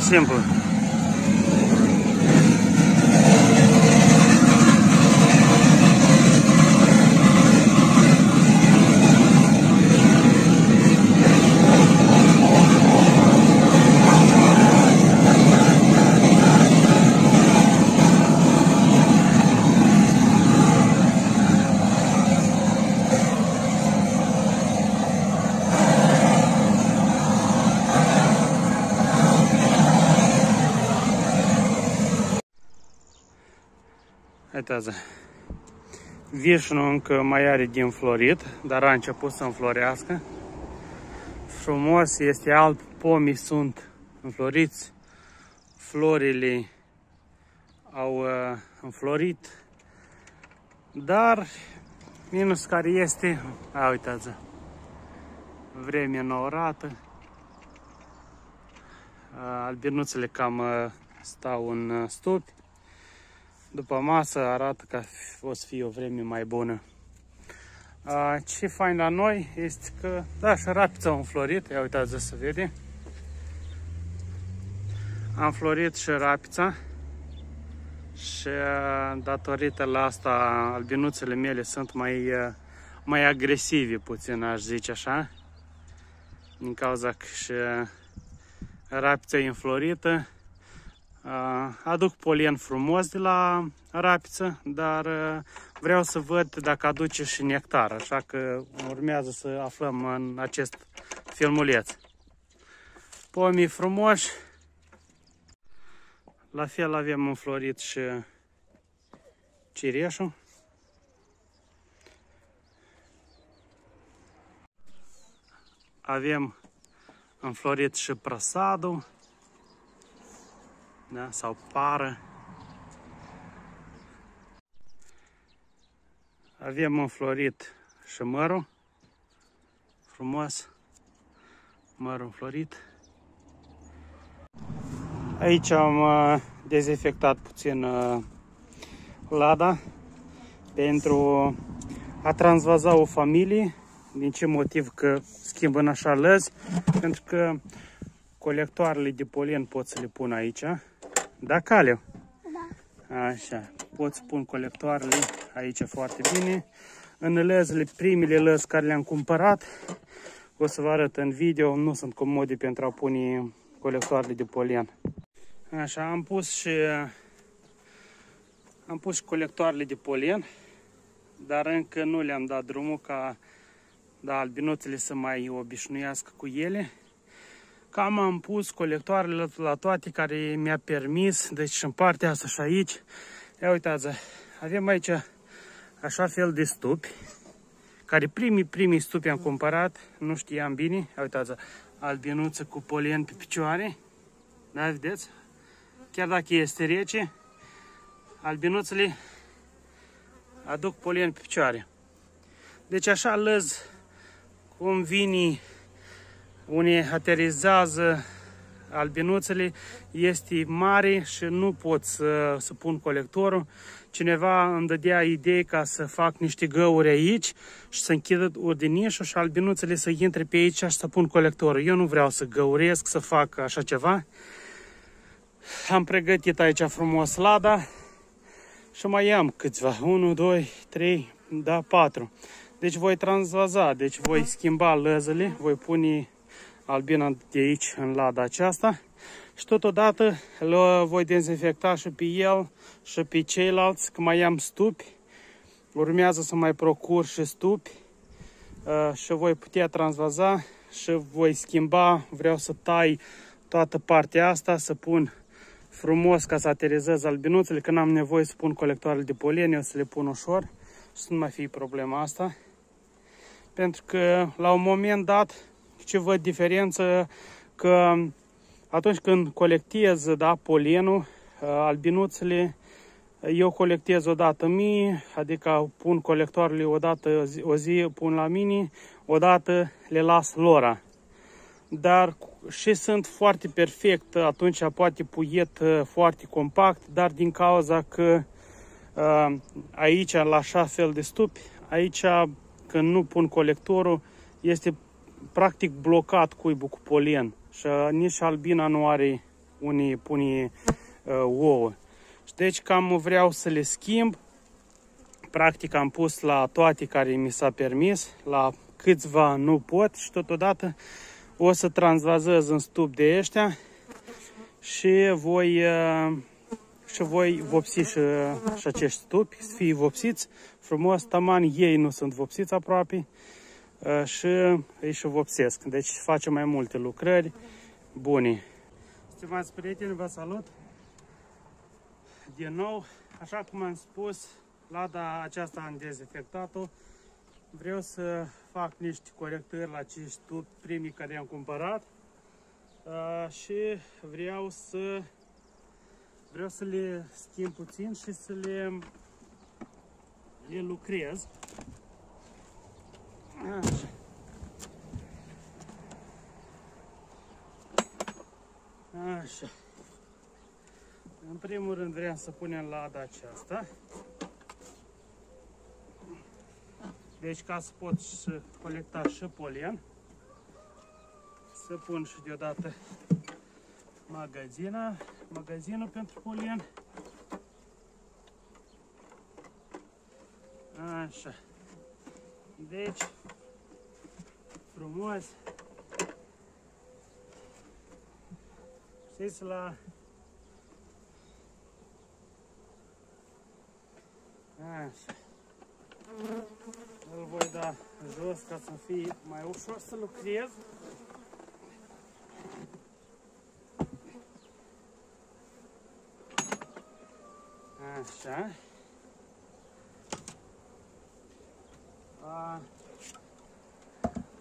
Foarte simplu. Uitează. Vișnul încă mai are din florit, dar a început să înflorească. Frumos, este alb, pomii sunt înfloriți, florile au uh, înflorit, dar minus care este, a, uitați vremea norată, uh, albinuțele cam uh, stau în uh, stupi, după masă arată că o să fie o vreme mai bună. Ce fain la noi este că, da, și rapița am înflorit, ia uitați să vede. Am florit și rapița și datorită la asta albinuțele mele sunt mai, mai agresive puțin, aș zice așa. Din cauza că și rapița e înflorită, Aduc polien frumos de la rapiță, dar vreau să văd dacă aduce și nectar, așa că urmează să aflăm în acest filmuleț. Pomii frumoși, la fel avem înflorit și cireșul. Avem înflorit și prasadul da? sau pară. Avem înflorit și mărul, frumos, mărul înflorit. Aici am uh, dezinfectat puțin uh, lada pentru a transvaza o familie. Din ce motiv? Că schimbă în așa lăzi, pentru că colectoarele de polen pot să le pun aici da, Caleu? Da. Așa. Pot să pun colectoarele aici foarte bine. În lăzile, primele lăzi care le-am cumpărat, o să vă arăt în video, nu sunt comode pentru a pune colectoarele de polian. Așa, am pus și am pus și colectoarele de polen, dar încă nu le-am dat drumul ca da, albinuțele să mai obișnuiască cu ele. Cam am pus colectoarele la toate care mi-a permis, deci și în partea asta și aici. Ia uitați, avem aici așa fel de stupi, care primii, primii stupi am cumpărat, nu știam bine. Ia uitați, albinuță cu polen pe picioare, da, vedeți? Chiar dacă este rece, albinuțele aduc polen pe picioare. Deci așa lăz cum vine unde aterizează albinuțele este mare și nu pot să, să pun colectorul. Cineva îmi dădea idee ca să fac niște găuri aici și să închid ordinișul și albinuțele să intre pe aici și să pun colectorul. Eu nu vreau să găuresc, să fac așa ceva. Am pregătit aici frumos lada și mai am câțiva. 1, 2, 3, da, 4. Deci voi transvaza, deci voi schimba lăzele, voi pune albina de aici în lada aceasta și totodată îl voi dezinfecta și pe el și pe ceilalți, că mai am stupi. Urmează să mai procur și stupi uh, și voi putea transvaza și voi schimba, vreau să tai toată partea asta, să pun frumos ca să aterizez albinuțele, că n-am nevoie să pun colectoarele de polen, eu să le pun ușor și să nu mai fie problema asta. Pentru că la un moment dat ce văd diferență că atunci când colectez da, polenul, uh, albinuțele, eu colectez o dată mie, adică pun colectoarele o dată o zi, pun la mine, o dată le las lora. Dar și sunt foarte perfect, atunci poate puiet uh, foarte compact, dar din cauza că uh, aici la așa fel de stupi, aici când nu pun colectorul, este practic blocat cuibul cu polen și nici albina nu are unii pune uh, ouă. Și deci cam vreau să le schimb. Practic am pus la toate care mi s-a permis, la câțiva nu pot și totodată o să transvazez în stup de ăștia și voi, uh, și voi vopsi și, și acești stupi, să fie vopsiți frumos, taman ei nu sunt vopsiți aproape uh, și îi și vopsesc. Deci facem mai multe lucrări bune. Stimați prieteni, vă salut! Din nou, așa cum am spus, lada aceasta am dezefectat-o. Vreau să fac niște corectări la acești stupi primii care i-am cumpărat uh, și vreau să vreau să le schimb puțin și să le, le lucrez. Așa. Așa. În primul rând vreau să punem lada aceasta. Deci ca să pot să colecta și polen, să pun și deodată magazina, magazinul pentru polen. Așa. Deci, frumos. Știți, la Așa. Îl voi da jos ca să fie mai ușor să lucrez. Așa.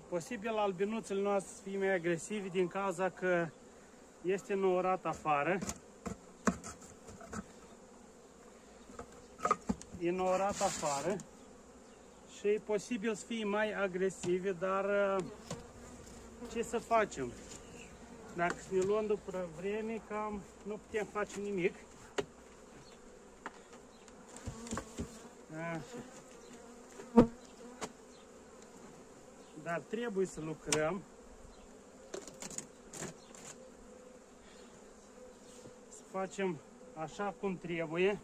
Posibil albinuțele noastre să fie mai agresivi din cauza că este nourat afară. E nourat afară și e posibil să fie mai agresivi, dar uh, ce să facem? Dacă ne luăm după vreme, cam nu putem face nimic. Așa. Dar trebuie să lucrăm. Să facem așa cum trebuie.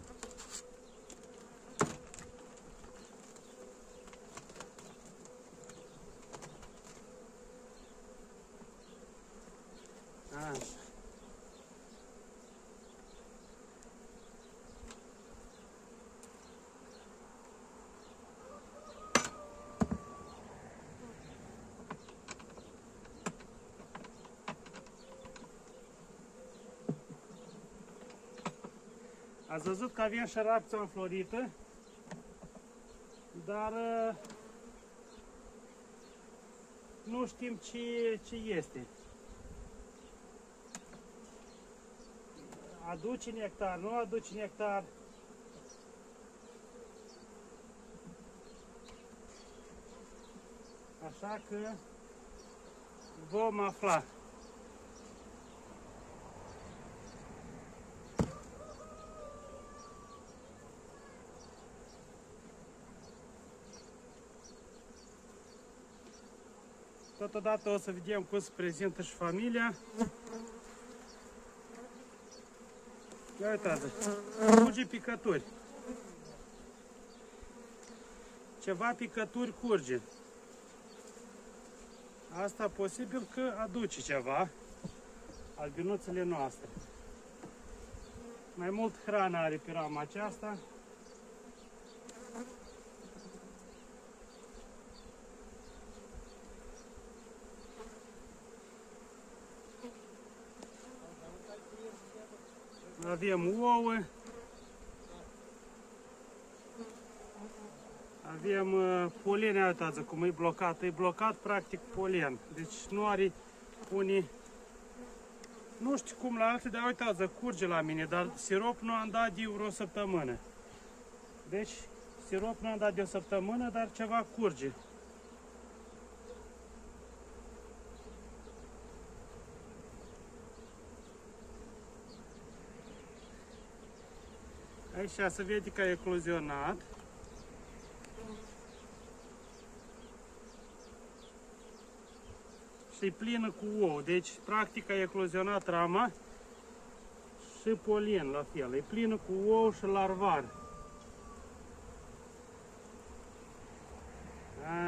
Ați văzut că avem și rapța înflorită, dar uh, nu știm ce, ce este. Aduce nectar, nu aduce nectar. Așa că vom afla. Totodată o să vedem cum se prezintă și familia. Ia uitați, curge picături. Ceva picături curge. Asta posibil că aduce ceva albinuțele noastre. Mai mult hrană are pe rama aceasta. Avem ouă. Avem uh, polen, uitați cum e blocat. E blocat practic polen. Deci nu are unii nu știu cum la alte, dar uitați, curge la mine, dar sirop nu am dat de vreo săptămână. Deci, sirop nu am dat de o săptămână, dar ceva curge. Aici se vede că a ecluzionat. Și e plină cu ou. Deci, practic, a ecluzionat rama Și polien la fel, e plină cu ou și larvar.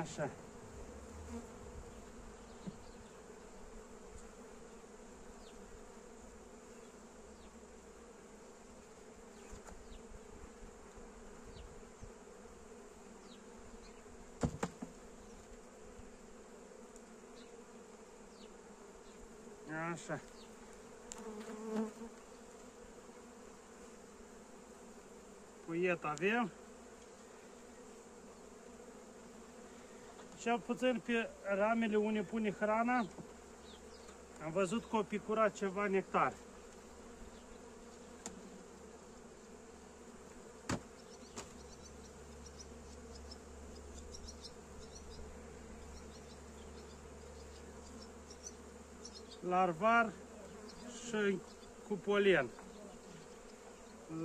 Așa. Așa. Puiet avem. Cel puțin pe ramele unde pune hrana, am văzut că o picurat ceva nectar. Larvar și cu polen.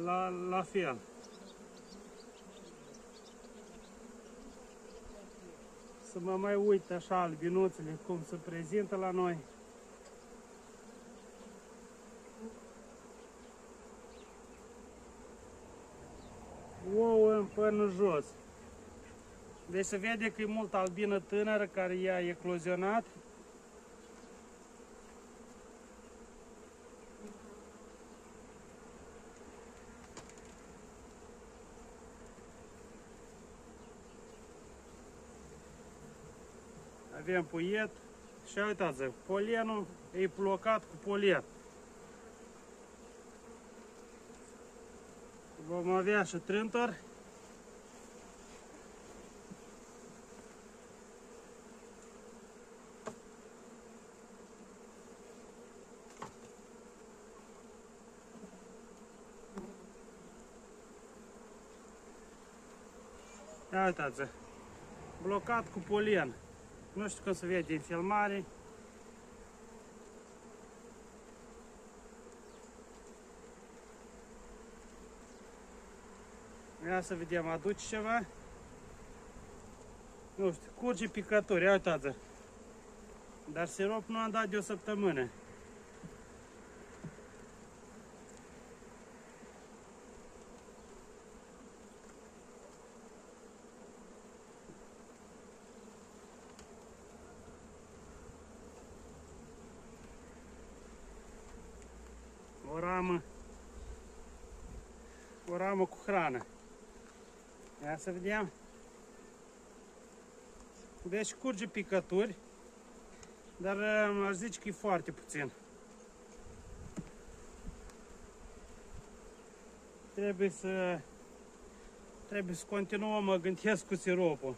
La, la fel. Să mă mai uit așa albinuțele cum se prezintă la noi. Ouă până jos. Deci se vede că e mult albină tânără care i-a eclozionat avem puiet și uitați polenul e blocat cu polet. Vom avea și trântor. Ia uitați blocat cu polen. Nu știu cum se vede în filmare. Ia să vedem, aduce ceva. Nu știu, curge picături, ia uitați Dar sirop nu am dat de o săptămână. O ramă cu hrană. Ia să vedem. Deci curge picături, dar uh, aș zice că e foarte puțin. Trebuie să trebuie să continuăm, mă gândesc cu siropul.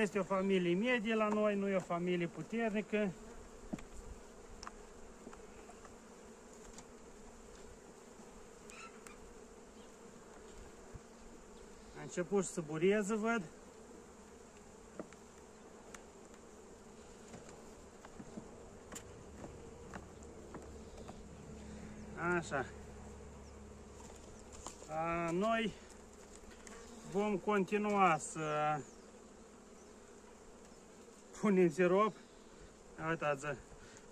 Este o familie medie la noi, nu e o familie puternică. A început să bureze, văd. Așa. A, noi vom continua să punem sirop. Uitați,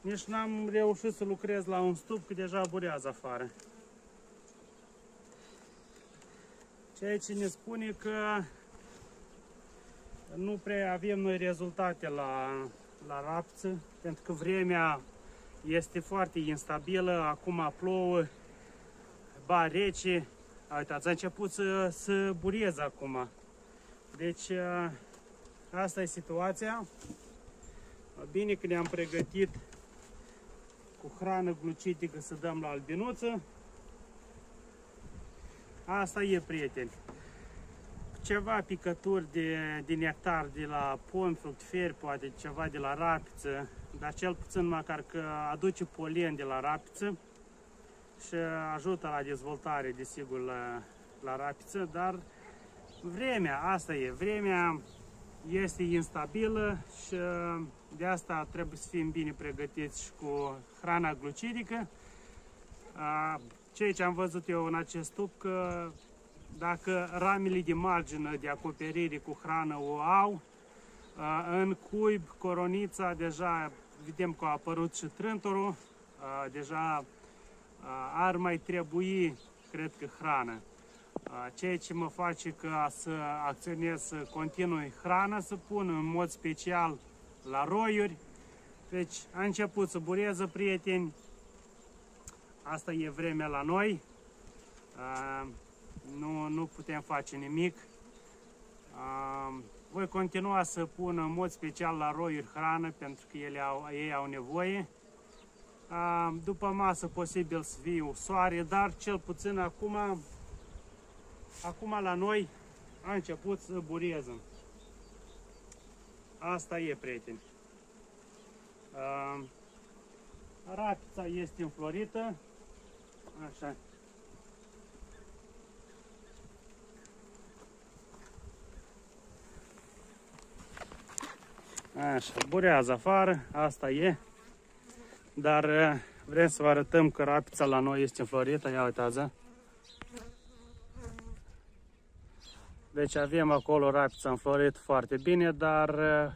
nici n-am reușit să lucrez la un stup, că deja burează afară. Ceea ce ne spune că nu prea avem noi rezultate la, la rapță, pentru că vremea este foarte instabilă, acum plouă, ba rece, uitați, a început să, să burieze acum. Deci Asta e situația. Bine că ne-am pregătit cu hrană glucitică să dăm la albinuță. Asta e, prieteni. Ceva picături de, de nectar de la pomi, fructiferi, poate ceva de la rapiță, dar cel puțin măcar că aduce polen de la rapiță și ajută la dezvoltare, desigur, la, la rapiță, dar vremea, asta e, vremea este instabilă și uh, de asta trebuie să fim bine pregătiți și cu hrana glucidică. Uh, ceea ce am văzut eu în acest tub, că dacă ramele de margină de acoperire cu hrană o au, În cuib, coronița, deja vedem că a apărut și trântorul, deja ar mai trebui, cred că, hrană. Ceea ce mă face ca să acționez să continui hrană să pun în mod special la roiuri. Deci a început să bureză, prieteni. Asta e vremea la noi. Nu, nu putem face nimic. Voi continua să pun în mod special la roiuri hrană pentru că ele au, ei au nevoie. După masă posibil să viu soare, dar cel puțin acum, acum la noi a început să burieză. Asta e, prieteni. Rapița este înflorită. Așa. Așa, burează afară, asta e. Dar uh, vrem să vă arătăm că rapița la noi este înflorită, ia uitați. Deci avem acolo rapița înflorit foarte bine, dar uh,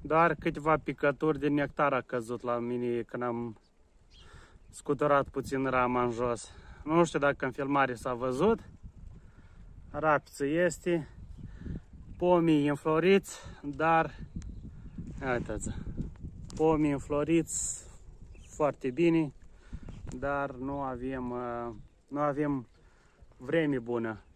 doar câteva picături de nectar a căzut la mine când am scuturat puțin rama în jos. Nu știu dacă în filmare s-a văzut. Rapiță este, pomii înfloriți, dar Uitați, pomii înfloriți foarte bine, dar nu avem, uh, nu avem vreme bună. Uh,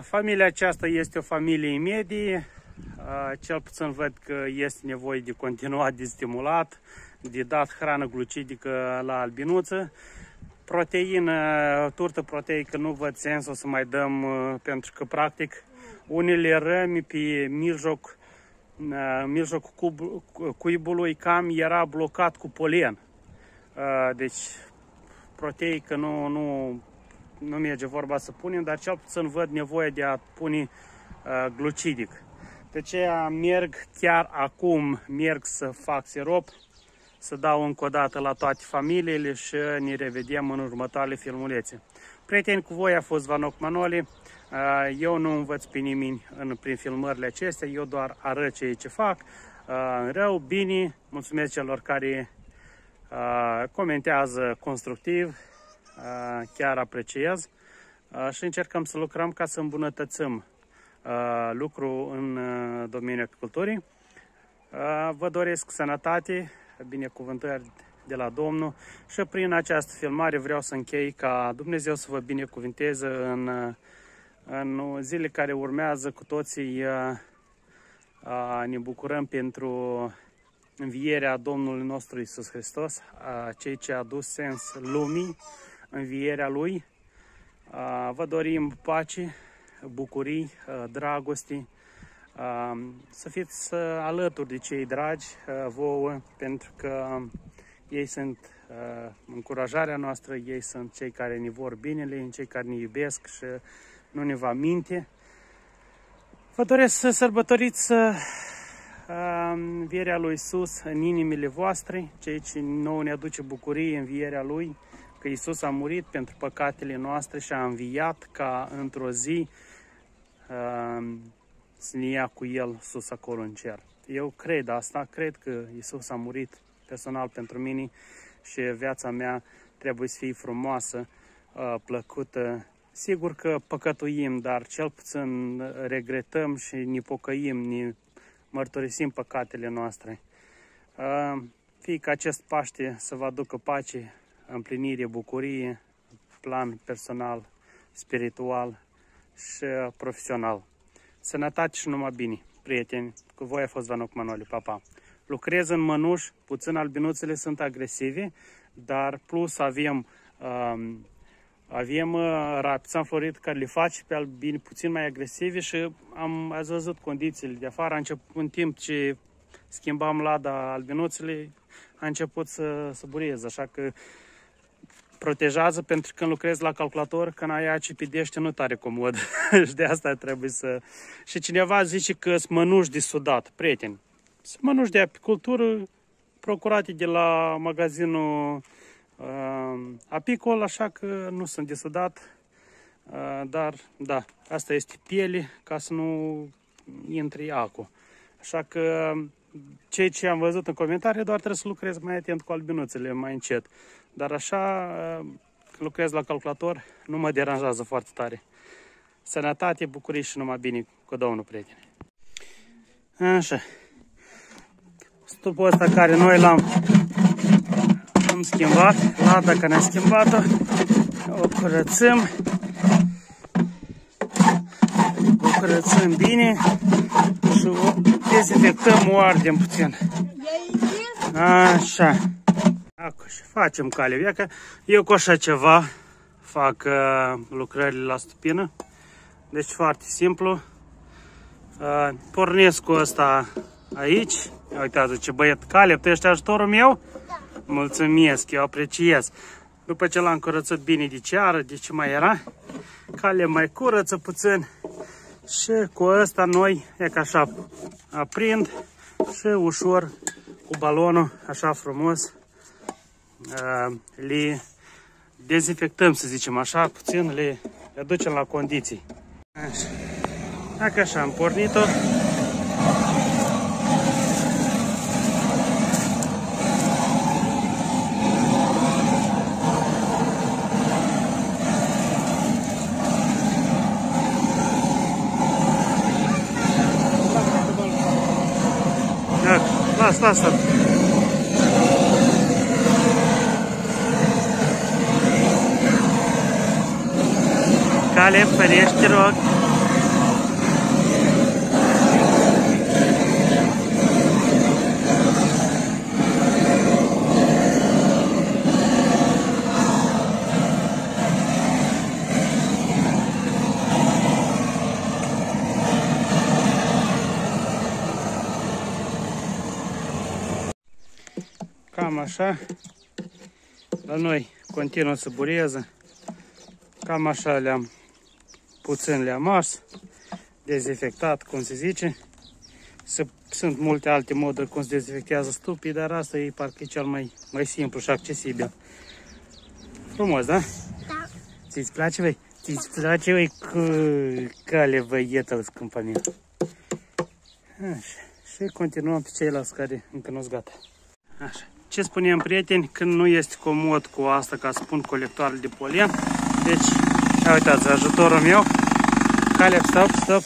familia aceasta este o familie medie, uh, cel puțin văd că este nevoie de continuat de stimulat, de dat hrană glucidică la albinuță. Proteină, turtă proteică nu văd sensul să mai dăm pentru că practic unele rămi pe mijloc, mijlocul cub, cuibului cam era blocat cu polen. Deci proteică nu, nu, nu merge vorba să punem, dar cel puțin văd nevoie de a pune glucidic. De aceea merg chiar acum, merg să fac sirop, să dau încă o dată la toate familiile și ne revedem în următoarele filmulețe. Prieteni, cu voi a fost Vanoc Manoli. Uh, eu nu învăț pe nimeni în, prin filmările acestea, eu doar arăt ceea ce fac. Uh, rău, bine, mulțumesc celor care uh, comentează constructiv, chiar apreciez și încercăm să lucrăm ca să îmbunătățim lucru în domeniul agriculturii. Vă doresc sănătate, binecuvântări de la Domnul și prin această filmare vreau să închei ca Dumnezeu să vă binecuvinteze în în zile care urmează cu toții ne bucurăm pentru învierea Domnului nostru Isus Hristos, cei ce a adus sens lumii, învierea Lui. Vă dorim pace, bucurii, dragoste, să fiți alături de cei dragi vouă, pentru că ei sunt încurajarea noastră, ei sunt cei care ne vor binele, cei care ne iubesc și nu ne va minte. Vă doresc să sărbătoriți uh, învierea lui Isus în inimile voastre, ceea ce nouă ne aduce bucurie învierea lui, că Isus a murit pentru păcatele noastre și a înviat ca într-o zi uh, să ne ia cu El sus acolo în cer. Eu cred asta, cred că Isus a murit personal pentru mine și viața mea trebuie să fie frumoasă, uh, plăcută Sigur că păcătuim, dar cel puțin regretăm și ne pocăim, ne mărturisim păcatele noastre. Fie că acest Paște să vă aducă pace, împlinire, bucurie, plan personal, spiritual și profesional. Sănătate și numai bine, prieteni, cu voi a fost Vanoc Manoli, papa. Lucrez în mănuș, puțin albinuțele sunt agresive, dar plus avem um, avem uh, rapița înflorit care le face pe albini puțin mai agresive și am ați văzut condițiile de afară. A început, în timp ce schimbam lada albinuțele, a început să, să burieze, așa că protejează pentru că când lucrezi la calculator, când ai acipidește, nu tare comod. și de asta trebuie să... Și cineva zice că sunt mănuși de sudat, prieteni. Sunt mănuși de apicultură procurate de la magazinul apicol, așa că nu sunt desudat. Uh, dar, da, asta este piele ca să nu intri acul. Așa că ceea ce am văzut în comentarii doar trebuie să lucrez mai atent cu albinuțele, mai încet. Dar așa, când lucrez la calculator, nu mă deranjează foarte tare. Sănătate, bucurie și numai bine cu domnul prietene. Așa. Stupul ăsta care noi l-am am schimbat, lada care ne-a schimbat-o, o curățăm, o curățăm bine și o dezinfectăm, o ardem puțin. Așa. Acum și facem cale veacă. Eu cu așa ceva fac uh, lucrările la stupină. Deci foarte simplu. Uh, pornesc cu ăsta aici. Uitați ce băiet cale, tu ești ajutorul meu? Da. Mulțumesc, eu apreciez. După ce l-am curățat bine de ceară, de ce mai era, cale mai curăță puțin și cu ăsta noi, e ca așa, aprind și ușor cu balonul, așa frumos, uh, le dezinfectăm, să zicem așa, puțin le, le ducem la condiții. Așa. Dacă așa am pornit-o, Las, lasă. Cale, ferește, rog. Cam așa. La noi continuă să bureze. Cam așa le-am puțin le-am ars. Dezinfectat, cum se zice. Sunt multe alte moduri cum se dezinfectează stupii, dar asta e parcă e cel mai, mai simplu și accesibil. Frumos, da? Da. Ți-ți place, voi? Ți-ți place, voi, cu cale văietă, scâmpa mea? Așa. Și continuăm pe ceilalți care încă nu-s gata. Așa. Ce spunem, prieteni, când nu este comod cu asta, ca să pun colectoarele de polien. Deci, ia uitați, ajutorul meu. Caleb, stop, stop.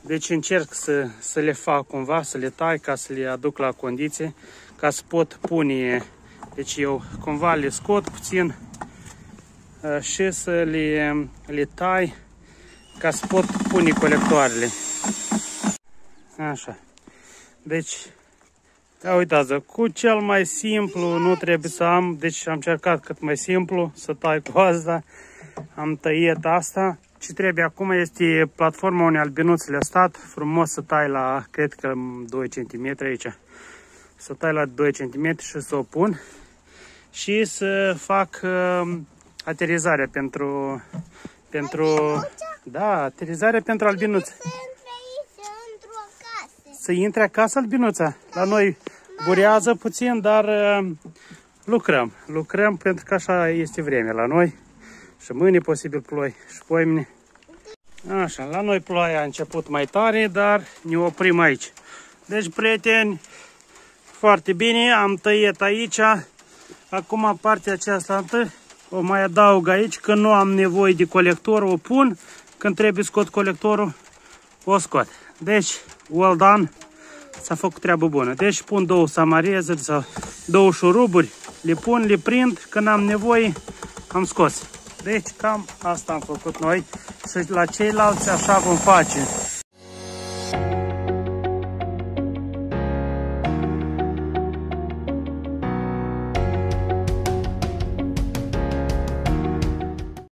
Deci încerc să, să le fac cumva, să le tai, ca să le aduc la condiție, ca să pot pune. Deci eu cumva le scot puțin uh, și să le, le tai, ca să pot pune colectoarele. Așa. Deci, da, uitați cu cel mai simplu nu trebuie să am, deci am încercat cât mai simplu să tai cu asta. Am tăiet asta. Ce trebuie acum este platforma unei albinuț le stat, frumos să tai la, cred că 2 cm aici. Să tai la 2 cm și să o pun. Și să fac uh, aterizarea pentru, pentru, da, aterizarea pentru albinuț să intre acasă albinuța. La noi burează puțin, dar uh, lucrăm. Lucrăm pentru că așa este vremea la noi. Și mâine posibil ploi și poimne. Așa, la noi ploaia a început mai tare, dar ne oprim aici. Deci, prieteni, foarte bine, am tăiet aici. Acum partea aceasta o mai adaug aici, când nu am nevoie de colector, o pun. Când trebuie scot colectorul, o scot. Deci, well done, s-a făcut treabă bună. Deci pun două samarezuri sau două șuruburi, le pun, le prind, când am nevoie, am scos. Deci cam asta am făcut noi și la ceilalți așa vom face.